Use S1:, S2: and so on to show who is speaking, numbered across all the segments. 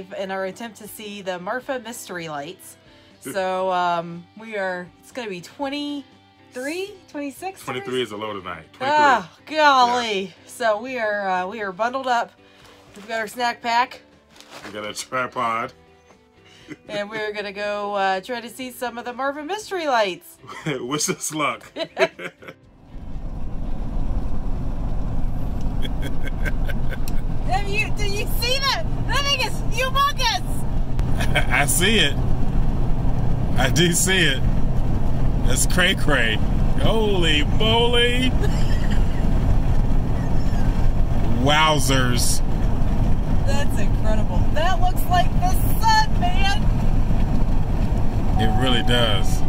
S1: live in our attempt to see the Marfa Mystery Lights. So um, we are, it's going to be 23, 26?
S2: 23 is a low tonight. 23.
S1: Oh, golly. So we are, uh, we are bundled up. We've got our snack pack.
S2: We got a tripod.
S1: and we're going to go uh, try to see some of the Marfa Mystery Lights.
S2: Wish us luck.
S1: Have you, did you see that? That thing is humongous.
S2: I see it. I do see it. That's cray cray. Holy moly. Wowzers.
S1: That's incredible. That looks like the sun, man.
S2: It really does.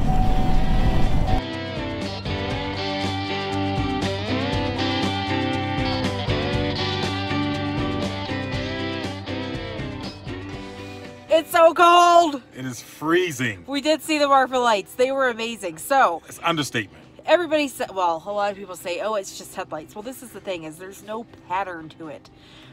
S2: Is freezing.
S1: We did see the Marfa lights. They were amazing. So
S2: It's understatement.
S1: everybody said, well, a lot of people say, oh, it's just headlights. Well, this is the thing is there's no pattern to it.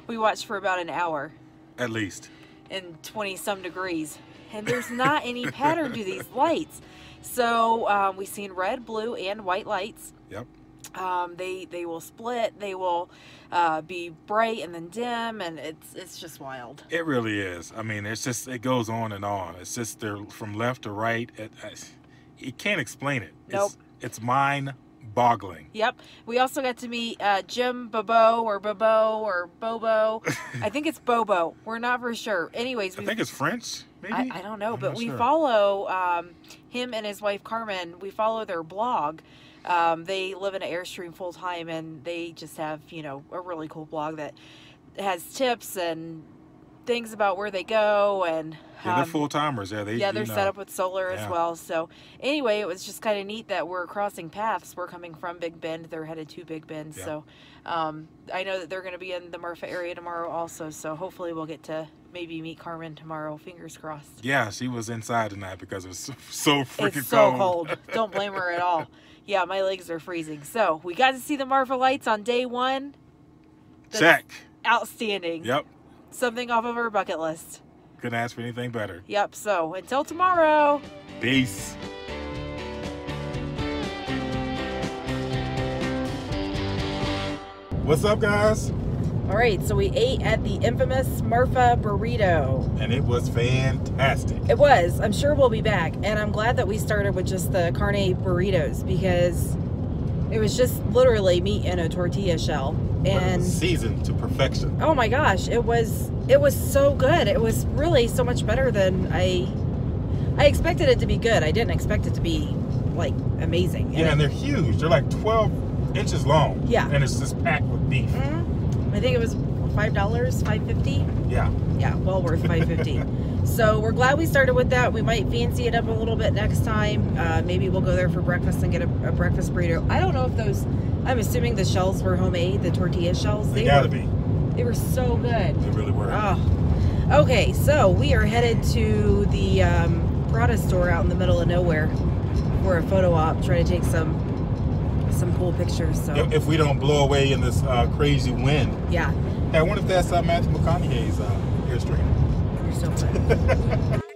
S1: We watched for about an hour
S2: At least.
S1: in 20 some degrees and there's not any pattern to these lights. So um, we've seen red, blue, and white lights.
S2: Yep.
S1: Um, they they will split. They will uh, be bright and then dim, and it's it's just wild.
S2: It really is. I mean, it's just it goes on and on. It's just they're from left to right. It, I, you can't explain it.
S1: Nope.
S2: It's, it's mind boggling.
S1: Yep. We also got to meet uh, Jim Bobo or Bobo or Bobo. I think it's Bobo. We're not for sure. Anyways,
S2: I think it's French. Maybe
S1: I, I don't know,
S2: I'm
S1: but we
S2: sure.
S1: follow um, him and his wife Carmen. We follow their blog. Um, they live in an Airstream full time, and they just have you know a really cool blog that has tips and things about where they go and
S2: Yeah, they're
S1: um,
S2: full timers. Yeah, they
S1: yeah they're
S2: know.
S1: set up with solar as well. So anyway, it was just kind of neat that we're crossing paths. We're coming from Big Bend. They're headed to Big Bend.
S2: Yeah.
S1: So um, I know that they're going to be in the Marfa area tomorrow also. So hopefully we'll get to maybe meet Carmen tomorrow. Fingers crossed.
S2: Yeah, she was inside tonight because it was so, so freaking
S1: It's so
S2: cold.
S1: cold. Don't blame her at all. Yeah, my legs are freezing. So we got to see the Marfa lights on day one. That's
S2: Check.
S1: Outstanding.
S2: Yep.
S1: Something off of our bucket list.
S2: Couldn't ask for anything better.
S1: Yep. So until tomorrow.
S2: Peace. What's up, guys?
S1: All right, so we ate at the infamous Marfa Burrito.
S2: And it was fantastic.
S1: It was. I'm sure we'll be back. And I'm glad that we started with just the carne burritos because it was just literally meat in a tortilla shell. And
S2: seasoned to perfection.
S1: oh my gosh, it was it was so good. It was really so much better than I I expected it to be good. I didn't expect it to be like amazing.
S2: Yeah, and they're huge. They're like 12 inches long.
S1: Yeah.
S2: And it's just packed with beef.
S1: Mhm. I think it was five dollars, five fifty.
S2: Yeah.
S1: yeah, well worth 550. so we're glad we started with that. We might fancy it up a little bit next time. Uh, maybe we'll go there for breakfast and get a, a breakfast burrito. I don't know if those. I'm assuming the shells were homemade, the tortilla shells.
S2: They, gotta
S1: were,
S2: be.
S1: They were so good.
S2: They really were.
S1: Oh, okay. So we are headed to the um, Prada store out in the middle of nowhere for a photo op. Try to take some some cool pictures. So
S2: If, if we don't blow away in this uh, crazy wind.
S1: yeah,
S2: Hey, I wonder if that's uh, Matthew McConaughey's uh, Airstream.
S1: you're so fun.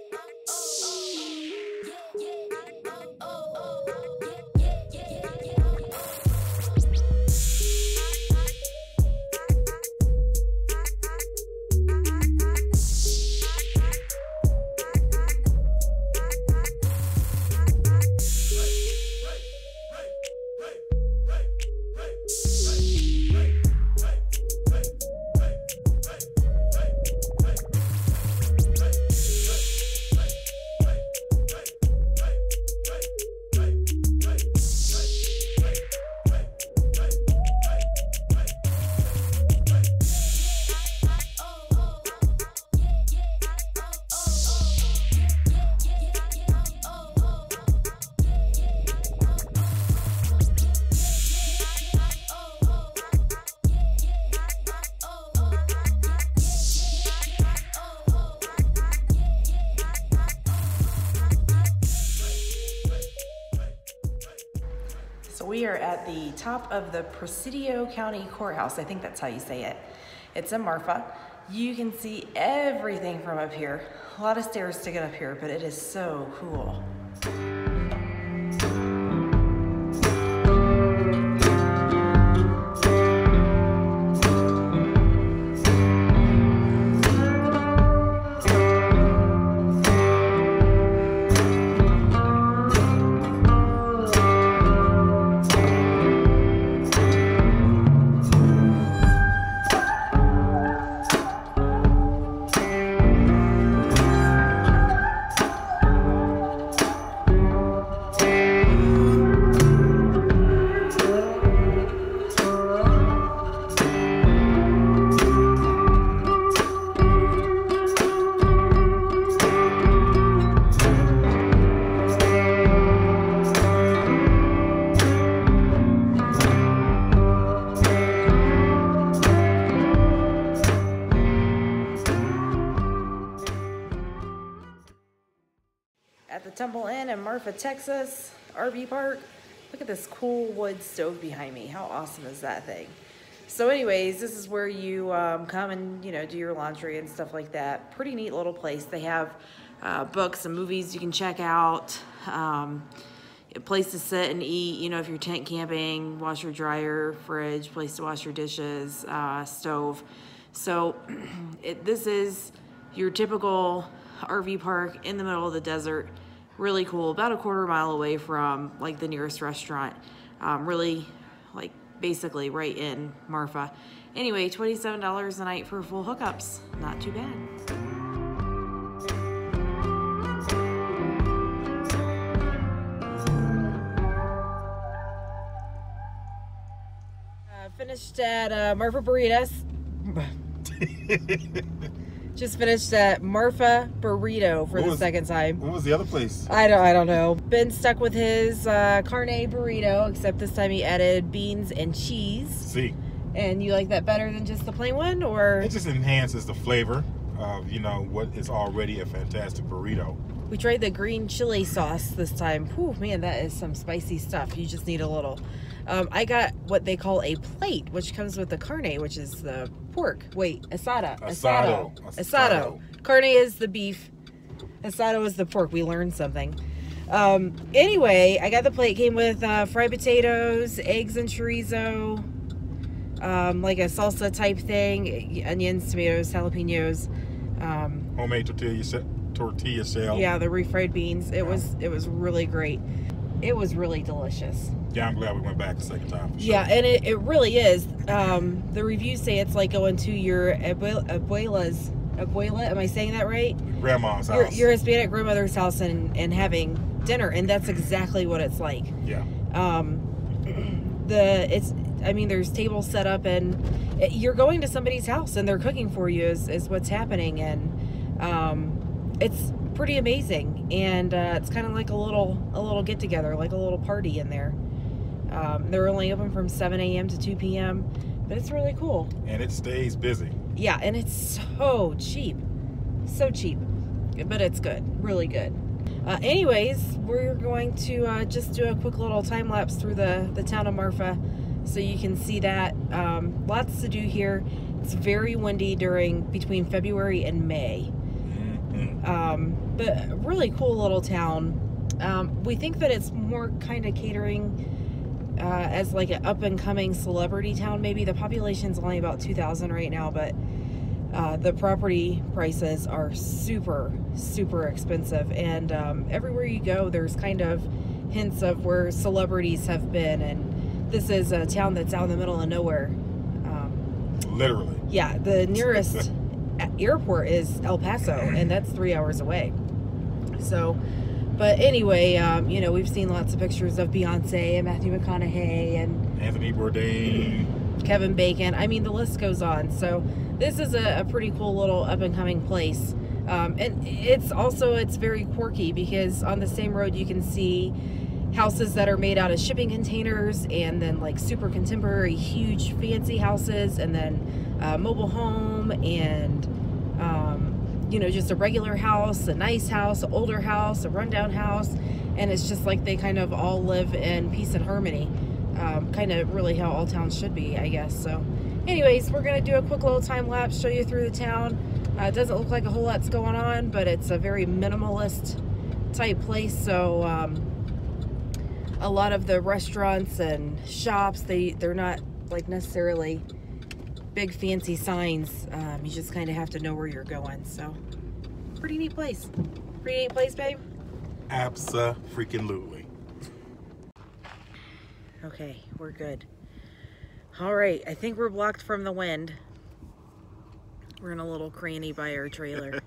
S1: the top of the Presidio County Courthouse. I think that's how you say it. It's in Marfa. You can see everything from up here. A lot of stairs to get up here, but it is so cool. At the Temple Inn in Marfa, Texas, RV park. Look at this cool wood stove behind me. How awesome is that thing? So anyways, this is where you um, come and, you know, do your laundry and stuff like that. Pretty neat little place. They have uh, books and movies you can check out. Um, a place to sit and eat, you know, if you're tent camping, washer, dryer, fridge, place to wash your dishes, uh, stove. So it, this is your typical RV park in the middle of the desert. Really cool, about a quarter mile away from like the nearest restaurant. Um, really, like basically right in Marfa. Anyway, $27 a night for full hookups. Not too bad. Uh, finished at uh, Marfa Burritos. Just finished at Marfa Burrito for
S2: What
S1: the
S2: was-
S1: second time.
S2: What was the other place?
S1: I don't, I don't know. Been stuck with his uh, carne burrito, except this time he added beans and cheese.
S2: See,
S1: And you like that better than just the plain one, or
S2: it just enhances the flavor of you know what is already a fantastic burrito.
S1: we tried the green chili sauce this time. Whew, man, that is some spicy stuff. You just need a little. Um, I got what they call a plate, which comes with the carne, which is the pork. Wait, asada.
S2: Asado.
S1: Asado.
S2: Asado.
S1: Carne is the beef. Asado is the pork. We learned something. Um, anyway, I got the plate. Came with uh, fried potatoes, eggs and chorizo, um, like a salsa type thing, onions, tomatoes, jalapenos. Um,
S2: Homemade tortilla se- tortilla shell.
S1: yeah, the refried beans. It was it was really great. It was really delicious.
S2: Yeah, I'm glad we went back a second time. Sure.
S1: Yeah, and it, it really is. Um, the reviews say it's like going to your abuel- abuela's abuela. Am I saying that right?
S2: grandma's
S1: Your,
S2: house.
S1: your Hispanic grandmother's house and, and having dinner, and that's exactly what it's like.
S2: yeah,
S1: Um, the it's I mean there's tables set up and it, you're going to somebody's house and they're cooking for you is, is what's happening and um, it's pretty amazing and uh, it's kind of like a little a little get together like a little party in there. Um, they're only open from 7 a.m. to 2 p.m. but it's really cool.
S2: and it stays busy.
S1: Yeah, and it's so cheap. So cheap. But it's good. Really good. Uh, anyways, we're going to uh, just do a quick little time lapse through the, the town of Marfa so you can see that. Um, lots to do here. It's very windy during between February and May.
S2: Mhm.
S1: Um, but really cool little town. Um, we think that it's more kind of catering uh, as like an up and coming celebrity town. Maybe the population's only about 2,000 right now, but uh, the property prices are super, super expensive. And um, everywhere you go, there's kind of hints of where celebrities have been. And this is a town that's out in the middle of nowhere. Um,
S2: Literally.
S1: yeah, the nearest airport is El Paso, and that's three hours away. So, but anyway, um, you know, we've seen lots of pictures of Beyonce and Matthew McConaughey and
S2: Anthony Bourdain.
S1: Kevin Bacon. I mean, the list goes on. So, this is a, a pretty cool little up and coming place. Um, and it's also it's very quirky because on the same road you can see houses that are made out of shipping containers and then like super contemporary huge fancy houses and then a mobile home and you know just a regular house a nice house an older house a rundown house and it's just like they kind of all live in peace and harmony um, kind of really how all towns should be i guess so anyways, we're gonna do a quick little time lapse, show you through the town. Uh, it doesn't look like a whole lot's going on, but it's a very minimalist type place. So um, a lot of the restaurants and shops, they they're not like necessarily big fancy signs. Um, you just kind of have to know where you're going. So pretty neat place. Pretty neat place, babe.
S2: Absa freaking lutely.
S1: Okay, we're good. All right, I think we're blocked from the wind. We're in a little cranny by our trailer.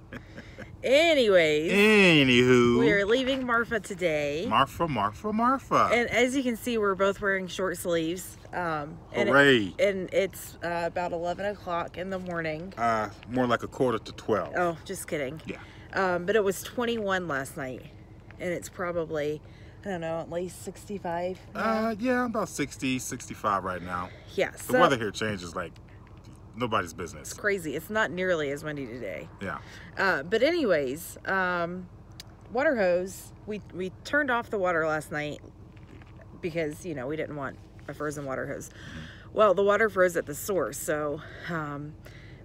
S1: Anyways,
S2: Anywho.
S1: we are leaving Marfa today.
S2: Marfa, Marfa, Marfa.
S1: And as you can see, we're both wearing short sleeves. Um, and, it-
S2: Hooray.
S1: and it's uh, about 11 o'clock in the morning.
S2: uh, more like a quarter to 12.
S1: Oh, just kidding.
S2: Yeah.
S1: Um, but it was 21 last night. And it's probably, I don't know, at least 65. now.
S2: Uh, yeah, I'm about 60, 65 right now.
S1: yeah,
S2: The weather here changes like nobody's business.
S1: it's crazy. It's not nearly as windy today.
S2: Yeah.
S1: Uh, but anyways, um, water hose. We we turned off the water last night because you know we didn't want a frozen water hose. Well, the water froze at the source, so um,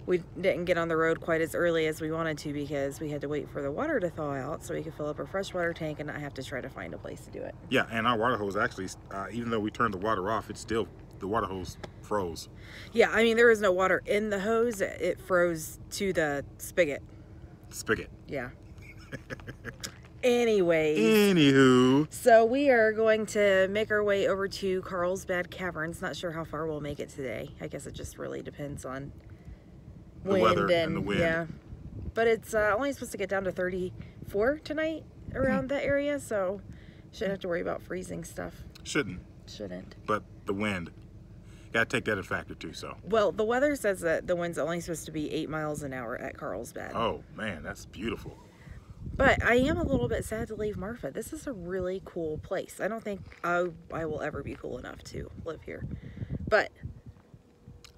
S1: we didn't get on the road quite as early as we wanted to because we had to wait for the water to thaw out so we could fill up our freshwater tank and not have to try to find a place to do it.
S2: Yeah, and our water hose actually, uh, even though we turned the water off, it's still, the water hose froze.
S1: Yeah, I mean there was no water in the hose; it froze to the spigot.
S2: Spigot.
S1: Yeah. Anyways.
S2: Anywho,
S1: So we are going to make our way over to Carlsbad Caverns. Not sure how far we'll make it today. I guess it just really depends on
S2: The weather and the wind.
S1: yeah. But it's uh, only supposed to get down to 34 tonight around that area, so shouldn't have to worry about freezing stuff.
S2: shouldn't,
S1: Shouldn't.
S2: but the wind. Gotta take that in factor too, so.
S1: Well, the weather says that the wind's only supposed to be eight miles an hour at Carlsbad.
S2: Oh, man, that's beautiful.
S1: But I am a little bit sad to leave Marfa. This is a really cool place. I don't think I, I will ever be cool enough to live here. But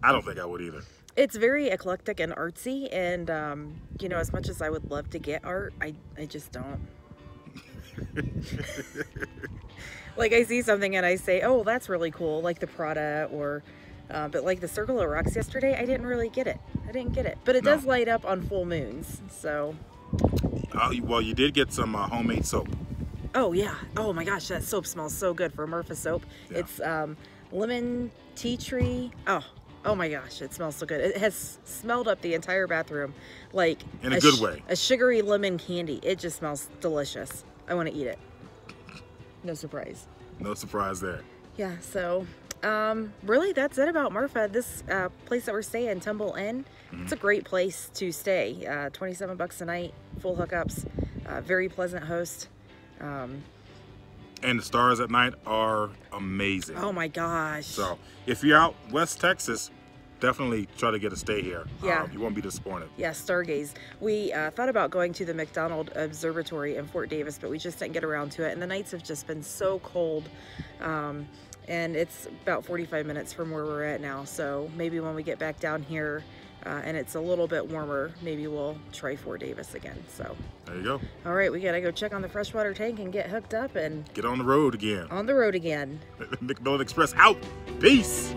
S2: I don't think I would either.
S1: it's very eclectic and artsy and um, you know as much as i would love to get art i, I just don't like i see something and i say oh that's really cool like the prada or uh, but like the circle of rocks yesterday i didn't really get it. I didn't get it. But it
S2: No.
S1: does light up on full moons so.
S2: Uh, well, you did get some uh, homemade soap.
S1: oh yeah. Oh my gosh that soap smells so good for Marfa soap.
S2: Yeah.
S1: it's um, lemon tea tree. Oh oh my gosh it smells so good. It has smelled up the entire bathroom like
S2: In a good way.
S1: a sugary lemon candy. It just smells delicious i want to eat it. No surprise.
S2: No surprise there.
S1: yeah so um really that's it about marfa this uh, place that we're staying tumble in it's a great place to stay. Uh, 27 bucks a night full hookups uh, very pleasant host. Um,
S2: And the stars at night are amazing.
S1: oh my gosh.
S2: So if you're out West Texas, definitely try to get a stay here.
S1: Yeah.
S2: Um, you won't be disappointed.
S1: Yeah, stargaze. We uh, thought about going to the McDonald Observatory in Fort Davis, but we just didn't get around to it. And the nights have just been so cold. Um, and it's about 45 minutes from where we're at now. So maybe when we get back down here uh, and it's a little bit warmer, maybe we'll try Fort Davis again. So,
S2: There you go.
S1: all right, we got to go check on the freshwater tank and get hooked up and
S2: Get on the road again.
S1: on the road again.
S2: McMillan Express out. Peace.